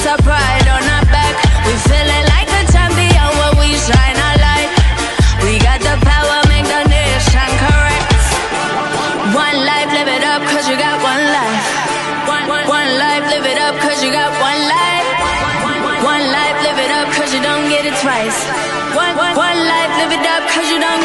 Our pride on our back. We feeling like a champion when we shine our light. We got the power, make the nation correct. One life, live it up, cause you got one life. One, one, one life, live it up, cause you got one life. One life, live it up, cause you don't get it twice. One, one, one life, live it up, cause you don't